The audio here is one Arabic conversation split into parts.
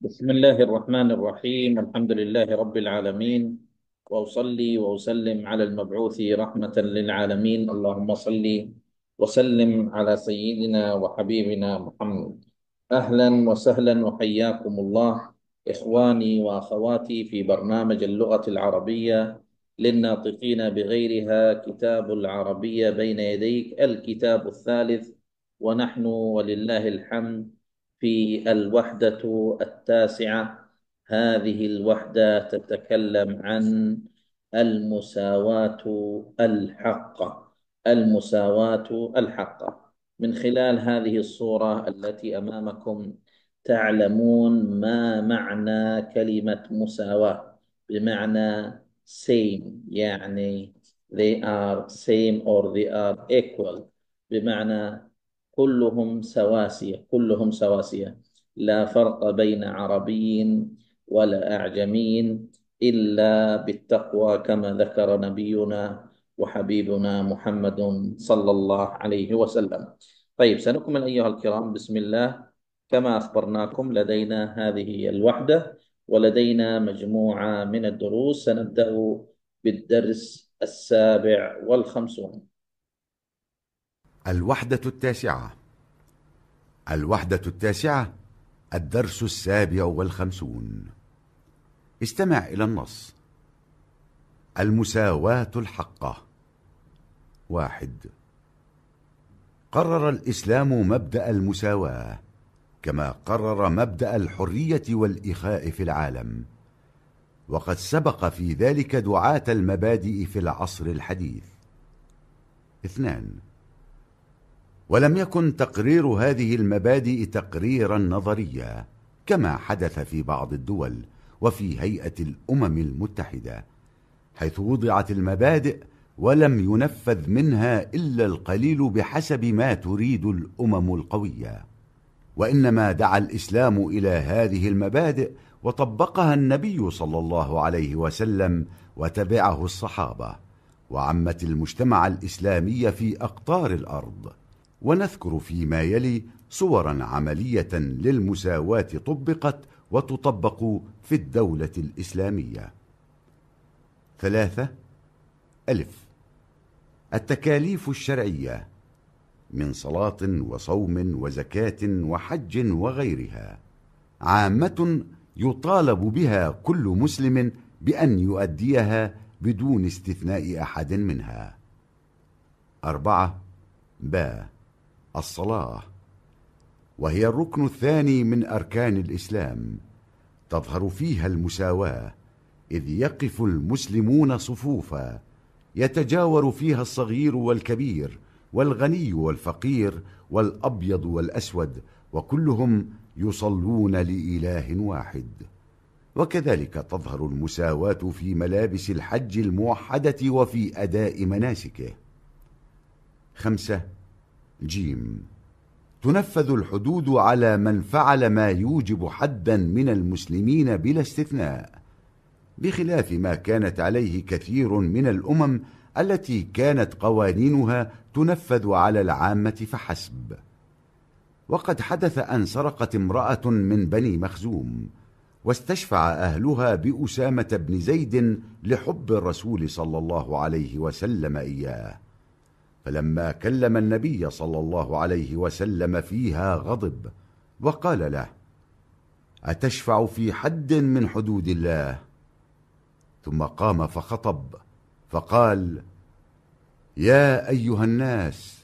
بسم الله الرحمن الرحيم الحمد لله رب العالمين وأصلي وأسلم على المبعوث رحمة للعالمين اللهم صل وسلم على سيدنا وحبيبنا محمد أهلا وسهلا وحياكم الله إخواني وأخواتي في برنامج اللغة العربية للناطقين بغيرها كتاب العربية بين يديك الكتاب الثالث ونحن ولله الحمد في الوحدة التاسعة. هذه الوحدة تتكلم عن المساواة الحقة المساواة الحقة من خلال هذه الصورة التي أمامكم تعلمون ما معنى كلمة مساواة. بمعنى same يعني they are same or they are equal. بمعنى كلهم سواسية كلهم سواسية. لا فرق بين عربي ولا أعجمي إلا بالتقوى كما ذكر نبينا وحبيبنا محمد صلى الله عليه وسلم. طيب سنكمل أيها الكرام. بسم الله. كما أخبرناكم لدينا هذه الوحدة ولدينا مجموعة من الدروس. سنبدأ بالدرس السابع والخمسون. الوحدة التاسعة. الوحدة التاسعة الدرس السابع والخمسون. استمع إلى النص. المساواة الحقة واحد. قرر الإسلام مبدأ المساواة كما قرر مبدأ الحرية والإخاء في العالم. وقد سبق في ذلك دعاة المبادئ في العصر الحديث. اثنان. ولم يكن تقرير هذه المبادئ تقريرا نظريا كما حدث في بعض الدول وفي هيئة الأمم المتحدة حيث وضعت المبادئ ولم ينفذ منها إلا القليل بحسب ما تريد الأمم القوية. وإنما دعا الإسلام إلى هذه المبادئ وطبقها النبي صلى الله عليه وسلم وتبعه الصحابة وعمت المجتمع الإسلامي في أقطار الأرض. ونذكر فيما يلي صورا عملية للمساواة طبقت وتطبق في الدولة الإسلامية. ثلاثة ألف. التكاليف الشرعية من صلاة وصوم وزكاة وحج وغيرها عامة يطالب بها كل مسلم بأن يؤديها بدون استثناء أحد منها. أربعة با الصلاة وهي الركن الثاني من أركان الإسلام تظهر فيها المساواة إذ يقف المسلمون صفوفا يتجاور فيها الصغير والكبير والغني والفقير والأبيض والأسود وكلهم يصلون لإله واحد. وكذلك تظهر المساواة في ملابس الحج الموحدة وفي أداء مناسكه. خمسة جيم. تنفذ الحدود على من فعل ما يوجب حدا من المسلمين بلا استثناء بخلاف ما كانت عليه كثير من الأمم التي كانت قوانينها تنفذ على العامة فحسب. وقد حدث أن سرقت امرأة من بني مخزوم واستشفع أهلها بأسامة بن زيد لحب الرسول صلى الله عليه وسلم إياه. فلما كلم النبي صلى الله عليه وسلم فيها غضب وقال له أتشفع في حد من حدود الله؟ ثم قام فخطب فقال يا أيها الناس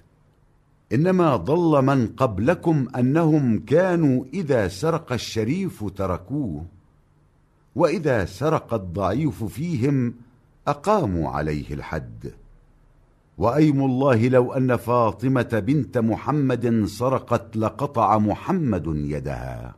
إنما ضل من قبلكم أنهم كانوا إذا سرق الشريف تركوه وإذا سرق الضعيف فيهم أقاموا عليه الحد. وأيم الله لو أن فاطمة بنت محمد سرقت لقطع محمد يدها.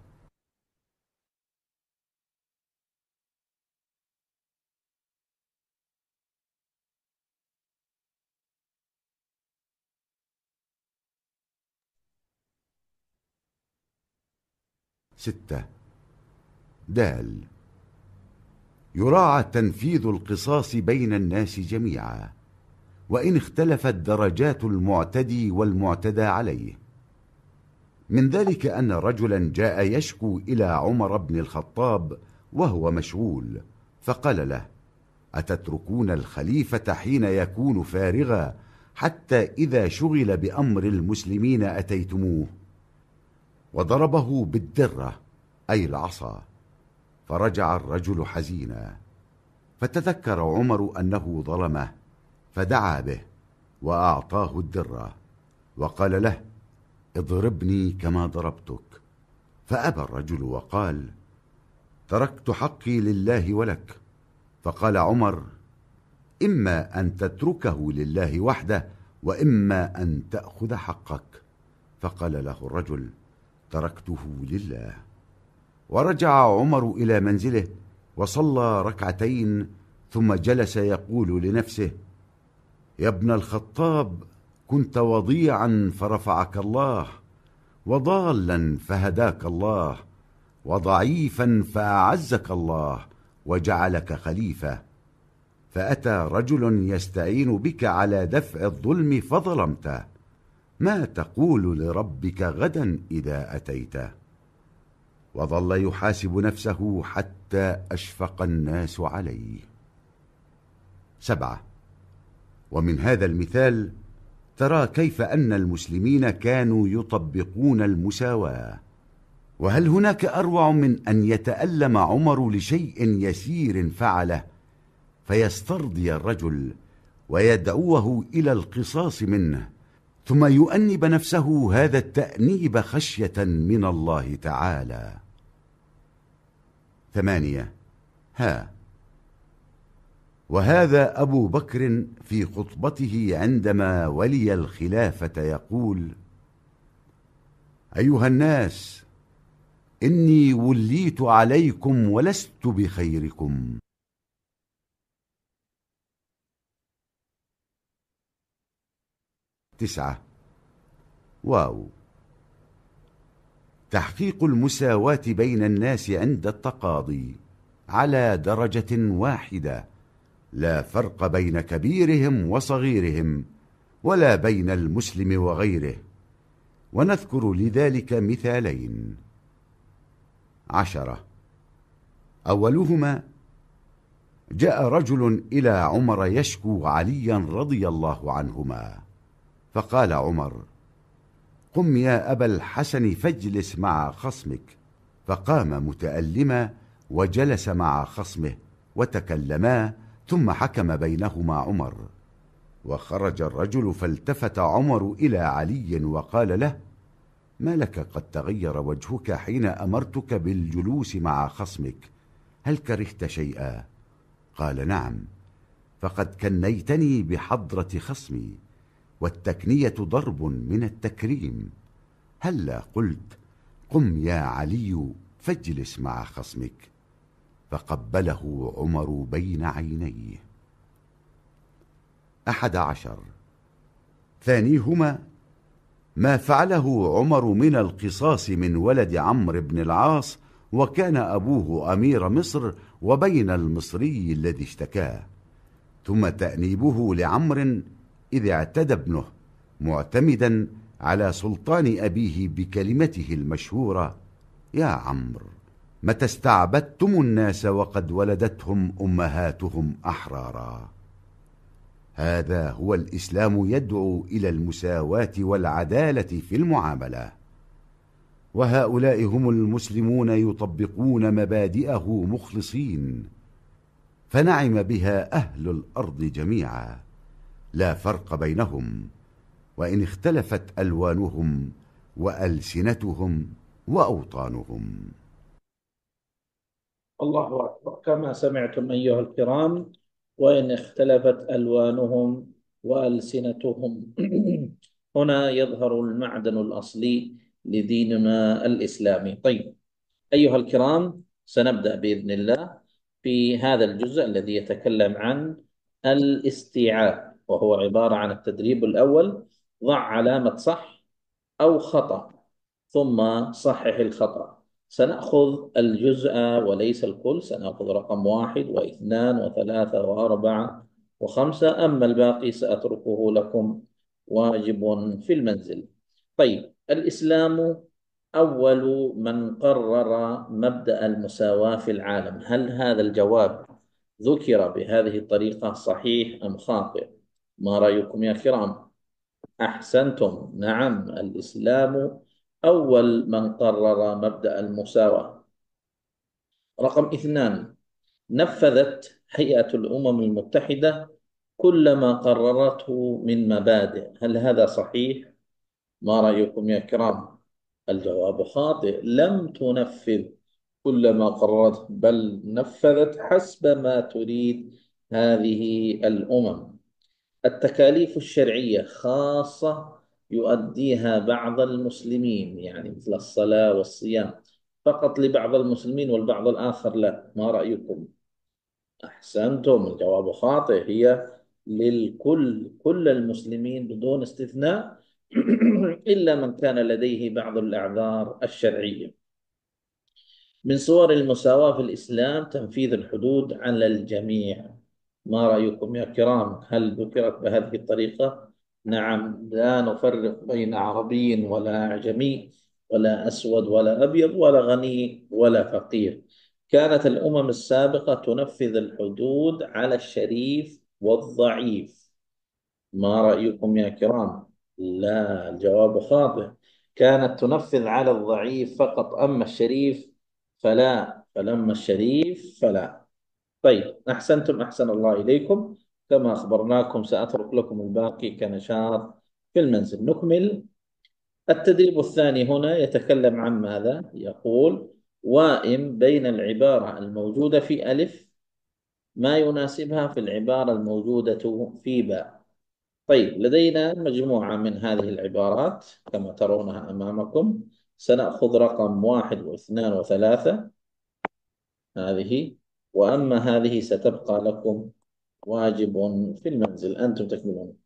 ستة. دال. يراعى تنفيذ القصاص بين الناس جميعا. وإن اختلفت درجات المعتدي والمعتدى عليه. من ذلك أن رجلا جاء يشكو إلى عمر بن الخطاب وهو مشغول فقال له أتتركون الخليفة حين يكون فارغا حتى إذا شغل بأمر المسلمين أتيتموه؟ وضربه بالدرة أي العصا. فرجع الرجل حزينا فتذكر عمر أنه ظلمه. فدعا به وأعطاه الدرة وقال له اضربني كما ضربتك. فأبى الرجل وقال تركت حقي لله ولك. فقال عمر إما أن تتركه لله وحده وإما أن تأخذ حقك. فقال له الرجل تركته لله. ورجع عمر إلى منزله وصلى ركعتين ثم جلس يقول لنفسه يا ابن الخطاب كنت وضيعا فرفعك الله وضالا فهداك الله وضعيفا فأعزك الله وجعلك خليفة. فأتى رجل يستعين بك على دفع الظلم فظلمته. ما تقول لربك غدا إذا أتيته وظل يحاسب نفسه حتى أشفق الناس عليه. سبعة ومن هذا المثال ترى كيف أن المسلمين كانوا يطبقون المساواة. وهل هناك أروع من أن يتألم عمر لشيء يسير فعله؟ فيسترضي الرجل ويدعوه إلى القصاص منه ثم يؤنب نفسه هذا التأنيب خشية من الله تعالى. ثمانية. ها وهذا أبو بكر في خطبته عندما ولي الخلافة يقول أيها الناس إني وليت عليكم ولست بخيركم. تسعة. واو. تحقيق المساواة بين الناس عند التقاضي على درجة واحدة. لا فرق بين كبيرهم وصغيرهم ولا بين المسلم وغيره. ونذكر لذلك مثالين. عشرة. أولهما جاء رجل إلى عمر يشكو عليا رضي الله عنهما فقال عمر قم يا أبا الحسن فاجلس مع خصمك. فقام متألما وجلس مع خصمه وتكلما ثم حكم بينهما عمر. وخرج الرجل فالتفت عمر إلى علي وقال له ما لك قد تغير وجهك حين أمرتك بالجلوس مع خصمك؟ هل كرهت شيئا؟ قال نعم فقد كنيتني بحضرة خصمي والتكنية ضرب من التكريم. هلا قلت قم يا علي فاجلس مع خصمك. فقبله عمر بين عينيه. أحد عشر. ثانيهما ما فعله عمر من القصاص من ولد عمرو بن العاص وكان أبوه أمير مصر وبين المصري الذي اشتكاه. ثم تأنيبه لعمر إذ اعتدى ابنه معتمدا على سلطان أبيه بكلمته المشهورة يا عمرو. متى استعبدتم الناس وقد ولدتهم أمهاتهم أحرارا. هذا هو الإسلام يدعو إلى المساواة والعدالة في المعاملة. وهؤلاء هم المسلمون يطبقون مبادئه مخلصين. فنعم بها أهل الأرض جميعا. لا فرق بينهم. وإن اختلفت ألوانهم وألسنتهم وأوطانهم. الله أكبر. كما سمعتم أيها الكرام وإن اختلفت ألوانهم وألسنتهم هنا يظهر المعدن الأصلي لديننا الإسلامي. طيب أيها الكرام سنبدأ بإذن الله في هذا الجزء الذي يتكلم عن الاستيعاب وهو عبارة عن التدريب الأول ضع علامة صح أو خطأ ثم صحح الخطأ. سنأخذ الجزء وليس الكل سنأخذ رقم واحد واثنان وثلاثة وأربعة وخمسة أما الباقي سأتركه لكم واجب في المنزل. طيب الإسلام أول من قرر مبدأ المساواة في العالم. هل هذا الجواب ذكر بهذه الطريقة صحيح أم خاطئ؟ ما رأيكم يا كرام؟ أحسنتم. نعم الإسلام أول من قرر مبدأ المساواة رقم اثنان نفذت هيئة الأمم المتحدة كل ما قررته من مبادئ هل هذا صحيح؟ ما رأيكم يا كرام؟ الجواب خاطئ لم تنفذ كل ما قررته بل نفذت حسب ما تريد هذه الأمم التكاليف الشرعية خاصة يؤديها بعض المسلمين يعني مثل الصلاة والصيام. فقط لبعض المسلمين والبعض الآخر لا. ما رأيكم؟ أحسنتم. الجواب خاطئ. هي للكل كل المسلمين بدون استثناء إلا من كان لديه بعض الأعذار الشرعية. من صور المساواة في الإسلام تنفيذ الحدود على الجميع. ما رأيكم يا كرام؟ هل ذكرت بهذه الطريقة؟ نعم لا نفرق بين عربي ولا أعجمي ولا أسود ولا أبيض ولا غني ولا فقير. كانت الأمم السابقة تنفذ الحدود على الشريف والضعيف. ما رأيكم يا كرام؟ لا الجواب خاطئ. كانت تنفذ على الضعيف فقط أما الشريف فلا فلما الشريف فلا. طيب أحسنتم أحسن الله إليكم. كما أخبرناكم سأترك لكم الباقي كنشاط في المنزل. نكمل. التدريب الثاني هنا يتكلم عن ماذا؟ يقول وائم بين العبارة الموجودة في ألف ما يناسبها في العبارة الموجودة في باء. طيب لدينا مجموعة من هذه العبارات كما ترونها أمامكم. سنأخذ رقم واحد واثنان وثلاثة. هذه وأما هذه ستبقى لكم واجب في المنزل أنتم تكملون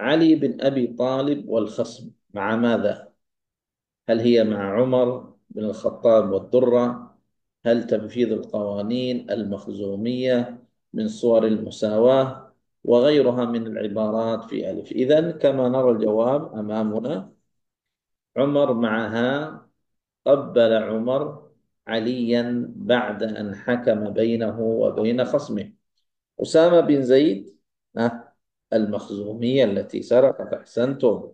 علي بن أبي طالب والخصم مع ماذا؟ هل هي مع عمر بن الخطاب والدرة؟ هل تنفيذ القوانين المخزومية من صور المساواة وغيرها من العبارات في ألف إذا كما نرى الجواب أمامنا عمر معها قبل عمر عليا بعد أن حكم بينه وبين خصمه أسامة بن زيد المخزومية التي سرقت أحسنتم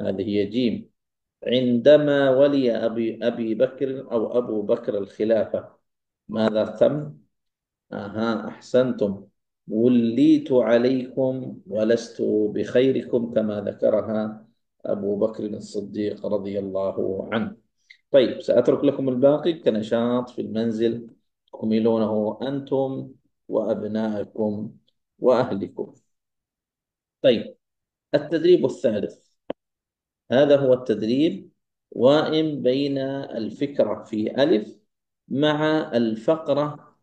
هذه هي جيم. عندما ولي أبي, أبي بكر أو أبو بكر الخلافة ماذا تم؟ أها أحسنتم. وليت عليكم ولست بخيركم كما ذكرها أبو بكر الصديق رضي الله عنه. طيب سأترك لكم الباقي كنشاط في المنزل. تكملونه أنتم. وأبنائكم وأهلكم. طيب التدريب الثالث. هذا هو التدريب وائم بين الفكرة في ألف مع الفقرة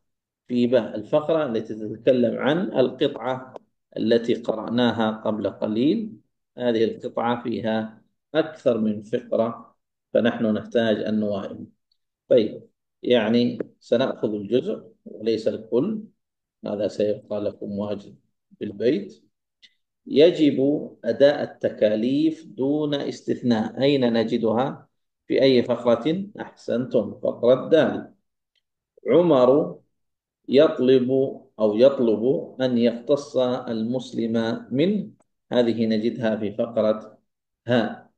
في باء. الفقرة التي تتكلم عن القطعة التي قرأناها قبل قليل. هذه القطعة فيها أكثر من فقرة فنحن نحتاج أن نوائم. طيب يعني سنأخذ الجزء وليس الكل. هذا سيبقى لكم واجب بالبيت؟ يجب أداء التكاليف دون استثناء. أين نجدها؟ في أي فقرة أحسنتم؟ فقرة دال. عمر يطلب أو يطلب أن يقتص المسلم من هذه نجدها في فقرة ها.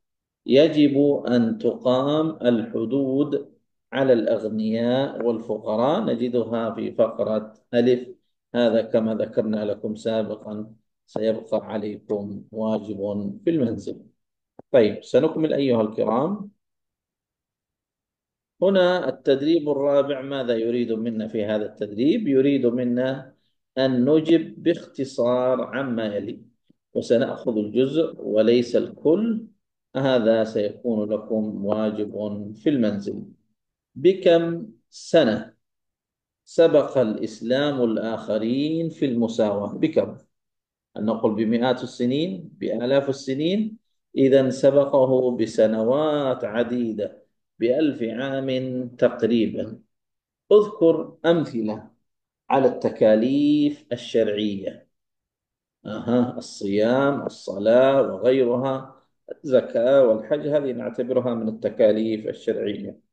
يجب أن تقام الحدود على الأغنياء والفقراء. نجدها في فقرة ألف. هذا كما ذكرنا لكم سابقا سيبقى عليكم واجب في المنزل. طيب سنكمل أيها الكرام. هنا التدريب الرابع ماذا يريد منا في هذا التدريب؟ يريد منا أن نجب باختصار عما يلي وسنأخذ الجزء وليس الكل. هذا سيكون لكم واجب في المنزل. بكم سنة؟ سبق الإسلام الآخرين في المساواة. بكم؟ أن نقول بمئات السنين؟ بآلاف السنين؟ إذا سبقه بسنوات عديدة بألف عام تقريبا. اذكر أمثلة على التكاليف الشرعية. أها الصيام الصلاة وغيرها الزكاة والحج هذه نعتبرها من التكاليف الشرعية.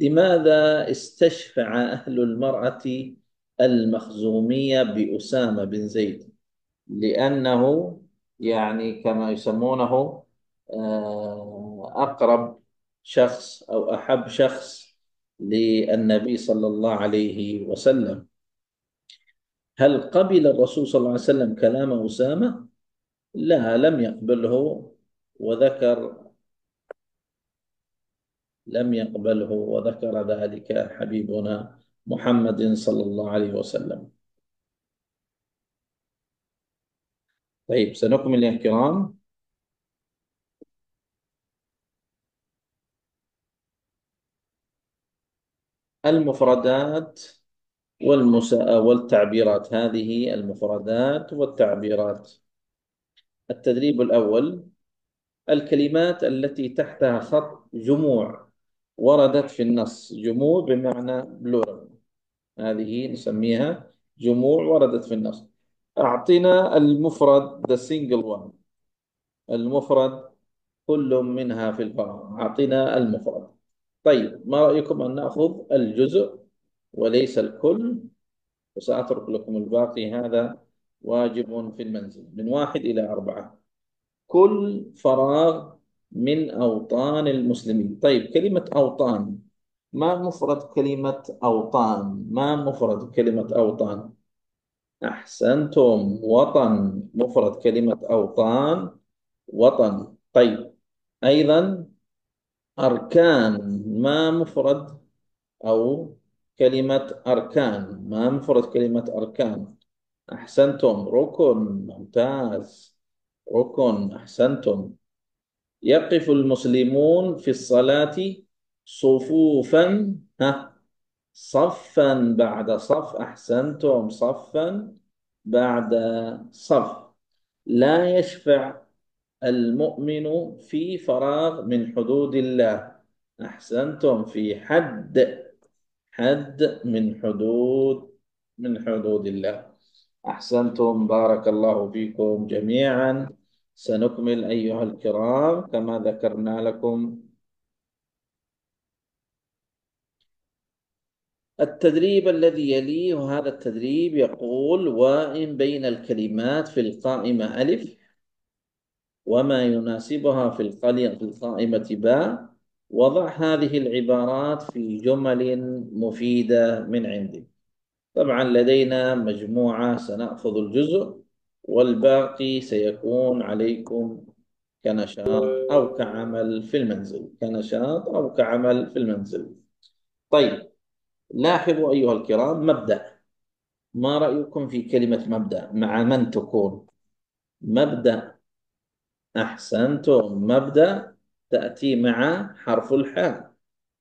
لماذا استشفع أهل المرأة المخزومية بأسامة بن زيد لأنه يعني كما يسمونه آه، أقرب شخص أو أحب شخص للنبي صلى الله عليه وسلم هل قبل الرسول صلى الله عليه وسلم كلام أسامة؟ لا لم يقبله وذكر لم يقبله وذكر ذلك حبيبنا محمد صلى الله عليه وسلم. طيب سنكمل يا كرام. المفردات والمسا... والتعبيرات هذه المفردات والتعبيرات. التدريب الأول الكلمات التي تحتها خط جموع. وردت في النص. جموع بمعنى بلورال هذه نسميها جموع وردت في النص. أعطنا المفرد the single one. المفرد كل منها في الفراغ أعطنا المفرد. طيب ما رأيكم أن نأخذ الجزء وليس الكل؟ وسأترك لكم الباقي. هذا واجب في المنزل. من واحد إلى أربعة. كل فراغ من أوطان المسلمين. طيب كلمة أوطان. ما مفرد كلمة أوطان؟ ما مفرد كلمة أوطان؟ أحسنتم. وطن. مفرد كلمة أوطان. وطن. طيب. أيضا أركان. ما مفرد أو كلمة أركان. ما مفرد كلمة أركان. أحسنتم. ركن. ممتاز. ركن. أحسنتم. يقف المسلمون في الصلاة صفوفا ها صفا بعد صف أحسنتم صفا بعد صف. لا يشفع المؤمن في فراغ من حدود الله. أحسنتم في حد حد من حدود من حدود الله. أحسنتم بارك الله فيكم جميعا. سنكمل أيها الكرام كما ذكرنا لكم. التدريب الذي يليه وهذا التدريب يقول وإن بين الكلمات في القائمة ألف وما يناسبها في القائمة باء وضع هذه العبارات في جمل مفيدة من عندك طبعا لدينا مجموعة سنأخذ الجزء. والباقي سيكون عليكم كنشاط أو كعمل في المنزل. كنشاط أو كعمل في المنزل. طيب لاحظوا أيها الكرام مبدأ. ما رأيكم في كلمة مبدأ؟ مع من تكون؟ مبدأ أحسنتم. مبدأ تأتي مع حرف الحاء.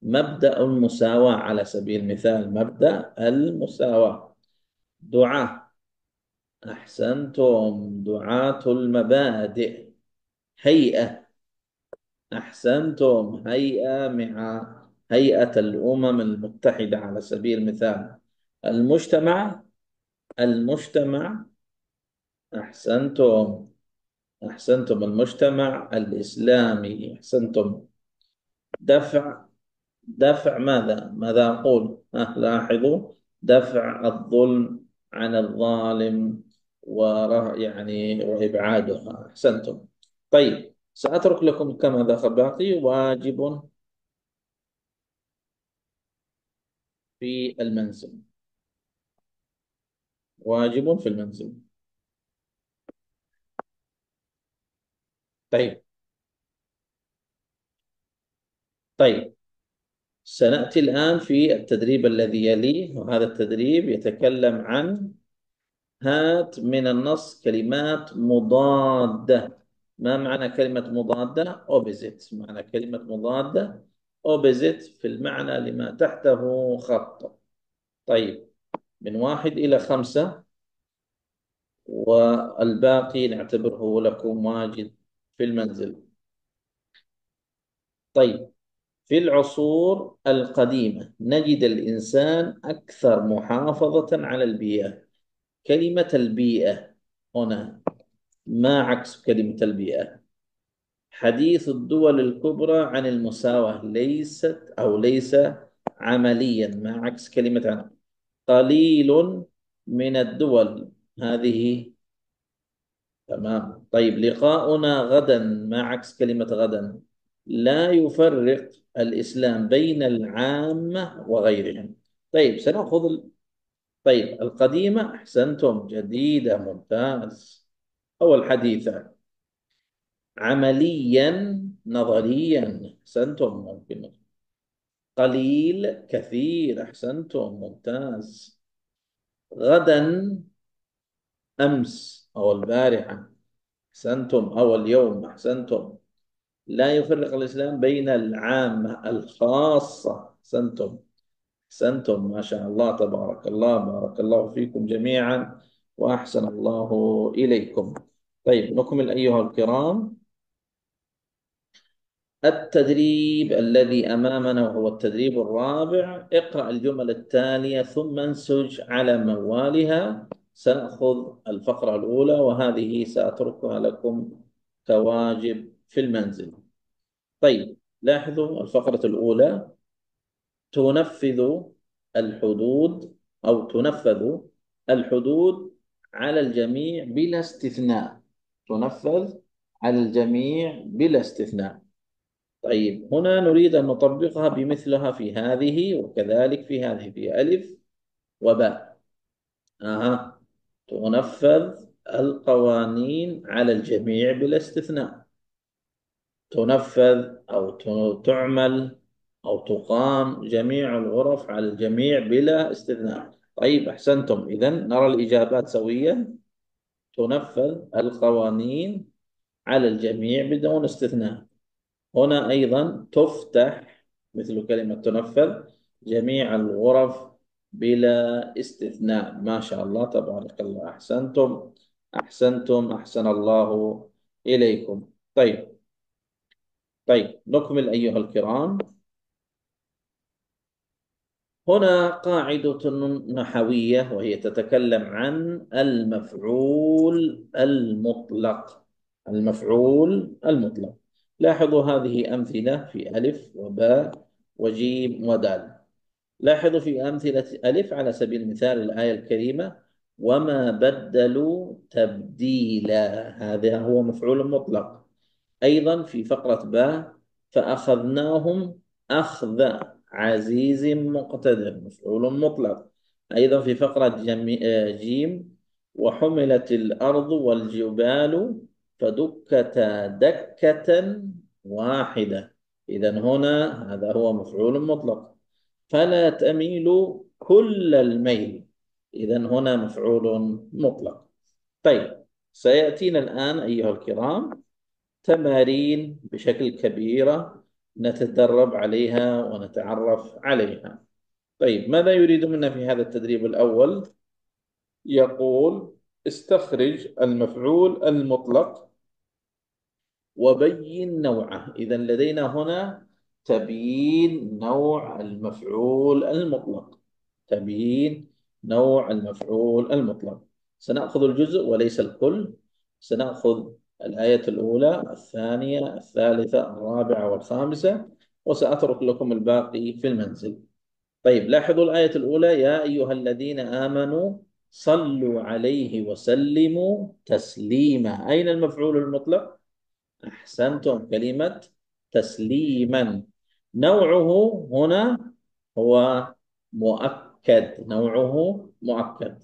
مبدأ المساواة على سبيل المثال. مبدأ المساواة. دعاء. أحسنتم دعاة المبادئ. هيئة. أحسنتم هيئة مع هيئة الأمم المتحدة على سبيل المثال. المجتمع. المجتمع. أحسنتم. أحسنتم المجتمع الإسلامي. أحسنتم. دفع. دفع ماذا؟ ماذا أقول؟ لاحظوا. دفع الظلم عن الظالم. يعني وإبعادها أحسنتم. طيب سأترك لكم كما ذكر باقي واجب في المنزل. واجب في المنزل. طيب. طيب. سنأتي الآن في التدريب الذي يليه وهذا التدريب يتكلم عن هات من النص كلمات مضادة. ما معنى كلمة مضادة؟ opposite. معنى كلمة مضادة. Opposite في المعنى لما تحته خط. طيب من واحد إلى خمسة. والباقي نعتبره لكم واجد في المنزل. طيب في العصور القديمة نجد الإنسان أكثر محافظة على البيئة. كلمة البيئة هنا ما عكس كلمة البيئة. حديث الدول الكبرى عن المساواة ليست أو ليس عمليا مع عكس كلمة عن قليل من الدول. هذه تمام. طيب لقاؤنا غدا مع عكس كلمة غدا. لا يفرق الإسلام بين العامة وغيرهم. طيب سنأخذ. طيب القديمة أحسنتم جديدة ممتاز. أو الحديثة عمليا نظريا أحسنتم ممكن. قليل كثير أحسنتم ممتاز. غدا أمس أو البارحة أحسنتم أو اليوم أحسنتم. لا يفرق الإسلام بين العامة الخاصة أحسنتم. أحسنتم ما شاء الله تبارك الله بارك الله فيكم جميعا وأحسن الله إليكم. طيب نكمل أيها الكرام. التدريب الذي أمامنا وهو التدريب الرابع اقرأ الجمل التالية ثم انسج على موالها. سنأخذ الفقرة الأولى وهذه سأتركها لكم كواجب في المنزل. طيب لاحظوا الفقرة الأولى. تنفذ الحدود أو تنفذ الحدود على الجميع بلا استثناء. تنفذ على الجميع بلا استثناء. طيب هنا نريد أن نطبقها بمثلها في هذه وكذلك في هذه في ألف وباء. أها. تنفذ القوانين على الجميع بلا استثناء. تنفذ أو تعمل أو تقام جميع الغرف على الجميع بلا استثناء. طيب أحسنتم. إذا نرى الإجابات سويا تنفذ القوانين على الجميع بدون استثناء. هنا أيضا تفتح مثل كلمة تنفذ جميع الغرف بلا استثناء. ما شاء الله تبارك الله. أحسنتم. أحسنتم. أحسن الله إليكم. طيب. طيب نكمل أيها الكرام. هنا قاعدة نحوية وهي تتكلم عن المفعول المطلق. المفعول المطلق. لاحظوا هذه أمثلة في ألف وباء وجيم ودال. لاحظوا في أمثلة ألف على سبيل المثال الآية الكريمة وما بدلوا تبديلا. هذا هو مفعول مطلق. أيضا في فقرة باء فأخذناهم أخذ عزيز مقتدر مفعول مطلق. أيضا في فقرة جيم وحملت الأرض والجبال فدكتا دكة واحدة. إذا هنا هذا هو مفعول مطلق. فلا تميل كل الميل. إذا هنا مفعول مطلق. طيب سيأتينا الآن أيها الكرام تمارين بشكل كبيرة نتدرب عليها ونتعرف عليها. طيب ماذا يريد منا في هذا التدريب الأول؟ يقول استخرج المفعول المطلق وبين نوعه. إذا لدينا هنا تبيين نوع المفعول المطلق. تبيين نوع المفعول المطلق. سنأخذ الجزء وليس الكل. سنأخذ الآية الأولى الثانية الثالثة الرابعة والخامسة وسأترك لكم الباقي في المنزل. طيب لاحظوا الآية الأولى يا أيها الذين آمنوا صلوا عليه وسلموا تسليما. أين المفعول المطلق؟ أحسنتم كلمة تسليما. نوعه هنا هو مؤكد نوعه مؤكد.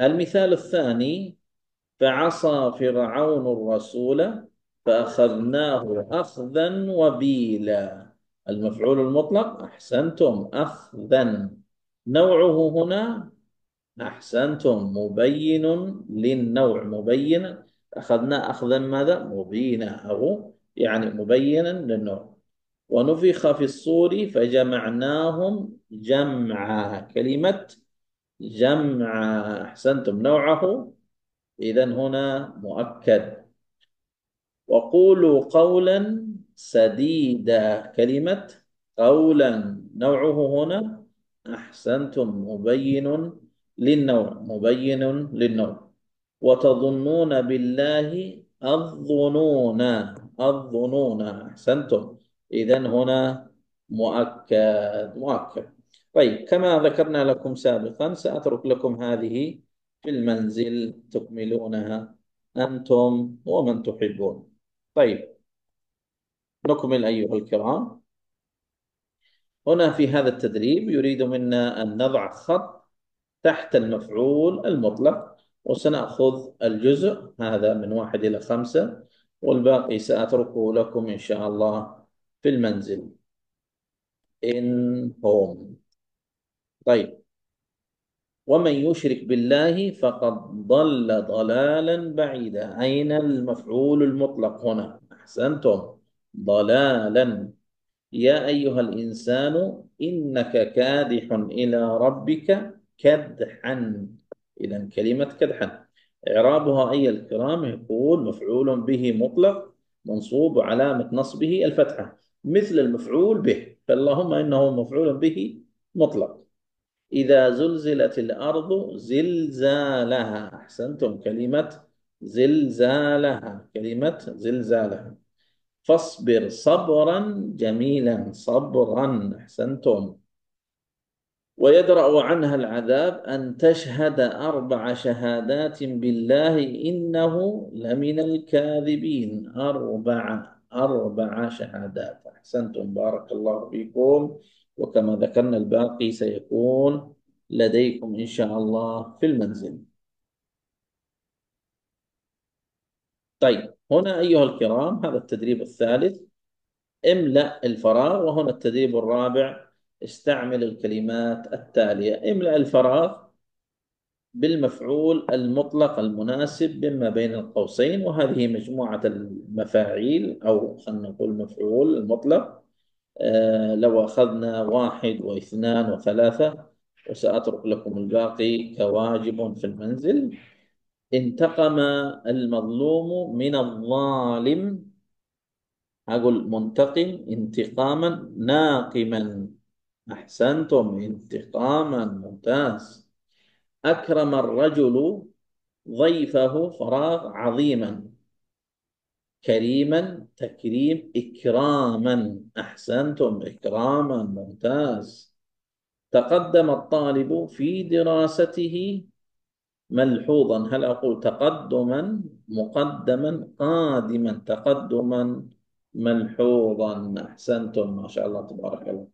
المثال الثاني فعصى فرعون الرسول فأخذناه أخذا وبيلا. المفعول المطلق أحسنتم أخذا. نوعه هنا أحسنتم مبين للنوع مبين. أخذنا أخذا ماذا؟ مبينا أو يعني مبينا للنوع. ونفخ في الصور فجمعناهم جمعا. كلمة جمع أحسنتم نوعه إذا هنا مؤكد. وقولوا قولا سديدا. كلمة قولا نوعه هنا أحسنتم مبين للنوع مبين للنوع. وتظنون بالله الظنون الظنون أحسنتم. إذا هنا مؤكد مؤكد. طيب كما ذكرنا لكم سابقا سأترك لكم هذه في المنزل تكملونها أنتم ومن تحبون. طيب نكمل أيها الكرام. هنا في هذا التدريب يريد منا أن نضع خط تحت المفعول المطلق وسنأخذ الجزء هذا من واحد إلى خمسة والباقي سأتركه لكم إن شاء الله في المنزل. In home. طيب ومن يشرك بالله فقد ضل ضلالا بعيدا. أين المفعول المطلق هنا؟ أحسنتم. ضلالا. يا أيها الإنسان إنك كادح إلى ربك كدحا. إذا كلمة كدحا. إعرابها أي الكرام يقول مفعول به مطلق منصوب علامة نصبه الفتحة. مثل المفعول به فاللهم إنه مفعول به مطلق. إذا زلزلت الأرض زلزالها. أحسنتم كلمة زلزالها كلمة زلزالها. فاصبر صبرا جميلا صبرا. أحسنتم. ويدرأ عنها العذاب أن تشهد أربع شهادات بالله إنه لمن الكاذبين. أربع أربع شهادات. أحسنتم. بارك الله فيكم. وكما ذكرنا الباقي سيكون لديكم إن شاء الله في المنزل. طيب هنا أيها الكرام هذا التدريب الثالث املأ الفراغ. وهنا التدريب الرابع استعمل الكلمات التالية. املأ الفراغ بالمفعول المطلق المناسب مما بين القوسين. وهذه مجموعة المفاعيل أو خلينا نقول مفعول المطلق لو أخذنا واحد واثنان وثلاثة وسأترك لكم الباقي كواجب في المنزل. انتقم المظلوم من الظالم. أقول منتقم انتقاما ناقما. أحسنتم انتقاما ممتاز. أكرم الرجل ضيفه فراغ عظيما. كريما تكريم إكراما. أحسنتم إكراما ممتاز. تقدم الطالب في دراسته ملحوظا. هل أقول تقدما مقدما قادما؟ تقدما ملحوظا. أحسنتم ما شاء الله تبارك الله.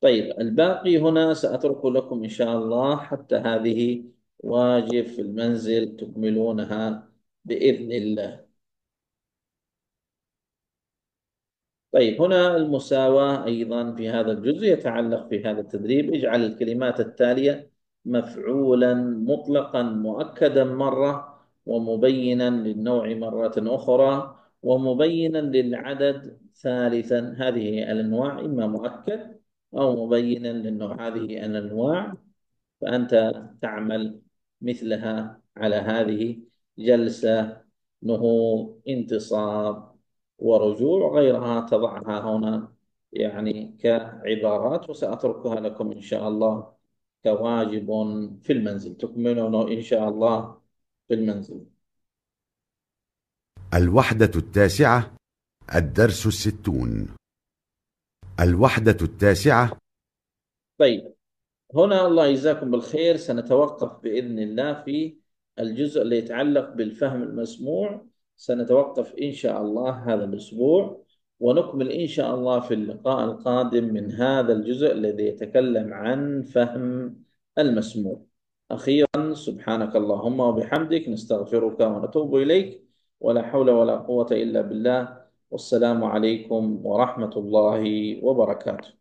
طيب الباقي هنا سأترك لكم إن شاء الله حتى هذه واجب في المنزل تكملونها بإذن الله. طيب هنا المساواة أيضا في هذا الجزء يتعلق في هذا التدريب. اجعل الكلمات التالية مفعولا مطلقا مؤكدا مرة ومبينا للنوع مرة أخرى ومبينا للعدد ثالثا. هذه الأنواع إما مؤكد أو مبينا للنوع. هذه الأنواع فأنت تعمل مثلها على هذه جلسة. نهوض انتصاب ورجوع غيرها تضعها هنا يعني كعبارات وسأتركها لكم إن شاء الله كواجب في المنزل. تكملون إن شاء الله في المنزل. الوحدة التاسعة الدرس الستون. الوحدة التاسعة. طيب هنا الله يجزاكم بالخير. سنتوقف بإذن الله في الجزء اللي يتعلق بالفهم المسموع. سنتوقف إن شاء الله هذا الأسبوع ونكمل إن شاء الله في اللقاء القادم من هذا الجزء الذي يتكلم عن فهم المسموع. أخيرا سبحانك اللهم وبحمدك نستغفرك ونتوب إليك ولا حول ولا قوة إلا بالله. والسلام عليكم ورحمة الله وبركاته.